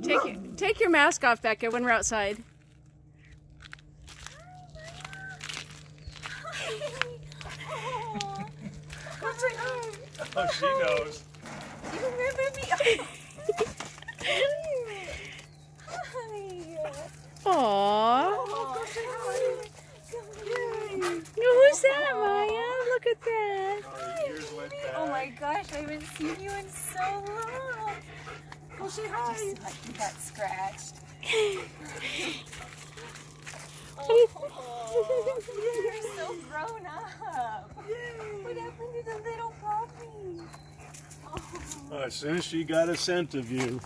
Take your, take your mask off, Becca, when we're outside. Oh, she knows. You remember me? Hi. Aww. Oh, Who's that, Maya? Look at that. Oh, years. Oh my gosh, I haven't seen you in so long. Go say I hi. just like you got scratched. Oh, you're so grown up. What happened to the little puppy? Oh. Well, as soon as she got a scent of you,